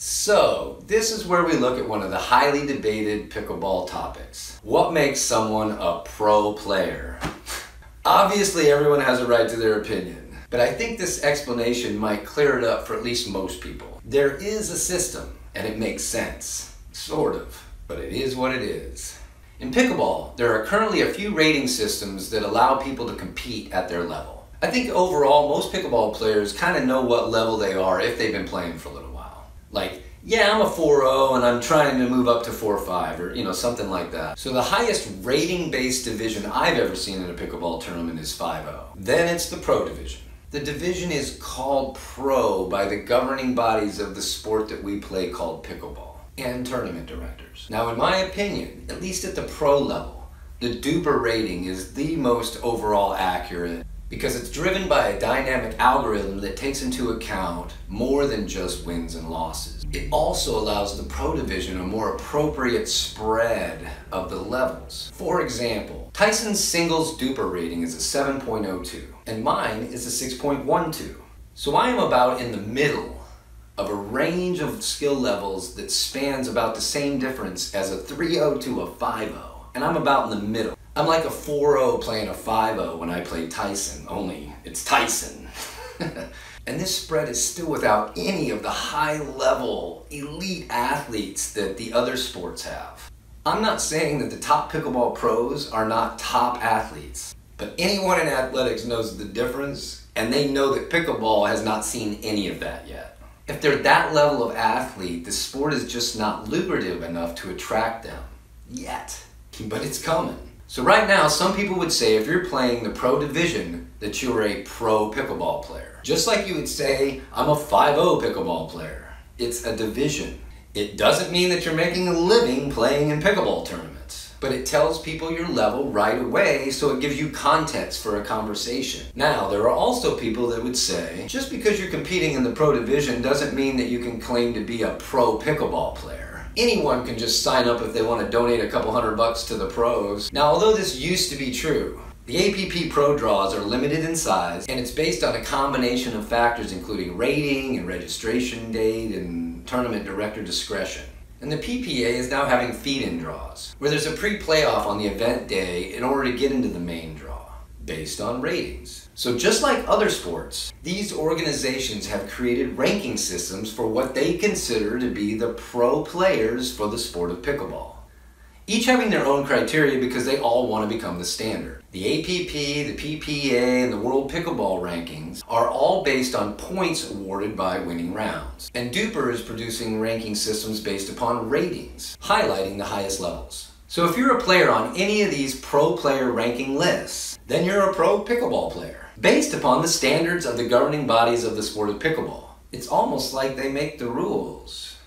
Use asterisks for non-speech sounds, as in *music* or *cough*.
So, this is where we look at one of the highly debated pickleball topics. What makes someone a pro player? *laughs* Obviously, everyone has a right to their opinion, but I think this explanation might clear it up for at least most people. There is a system, and it makes sense. Sort of, but it is what it is. In pickleball, there are currently a few rating systems that allow people to compete at their level. I think overall, most pickleball players kind of know what level they are if they've been playing for a little like, yeah, I'm a 4-0 and I'm trying to move up to 4-5 or, you know, something like that. So the highest rating-based division I've ever seen in a pickleball tournament is 5-0. Then it's the pro division. The division is called pro by the governing bodies of the sport that we play called pickleball and tournament directors. Now, in my opinion, at least at the pro level, the DUPR rating is the most overall accurate because it's driven by a dynamic algorithm that takes into account more than just wins and losses. It also allows the pro division a more appropriate spread of the levels. For example, Tyson's singles DUPR rating is a 7.02 and mine is a 6.12. So I am about in the middle of a range of skill levels that spans about the same difference as a 3.0 to a 5.0 and I'm about in the middle. I'm like a 4-0 playing a 5-0 when I play Tyson, only it's Tyson. *laughs* and this spread is still without any of the high level elite athletes that the other sports have. I'm not saying that the top pickleball pros are not top athletes, but anyone in athletics knows the difference and they know that pickleball has not seen any of that yet. If they're that level of athlete, the sport is just not lucrative enough to attract them. Yet. But it's coming. So right now, some people would say if you're playing the pro division that you're a pro pickleball player. Just like you would say, I'm a 5-0 pickleball player. It's a division. It doesn't mean that you're making a living playing in pickleball tournaments, but it tells people your level right away so it gives you context for a conversation. Now, there are also people that would say, just because you're competing in the pro division doesn't mean that you can claim to be a pro pickleball player anyone can just sign up if they want to donate a couple hundred bucks to the pros. Now, although this used to be true, the APP Pro draws are limited in size, and it's based on a combination of factors including rating and registration date and tournament director discretion. And the PPA is now having feed-in draws, where there's a pre-playoff on the event day in order to get into the main draw, based on ratings. So just like other sports, these organizations have created ranking systems for what they consider to be the pro players for the sport of pickleball. Each having their own criteria because they all want to become the standard. The APP, the PPA, and the World Pickleball Rankings are all based on points awarded by winning rounds. And DUPR is producing ranking systems based upon ratings, highlighting the highest levels. So if you're a player on any of these pro player ranking lists, then you're a pro pickleball player based upon the standards of the governing bodies of the sport of pickleball. It's almost like they make the rules.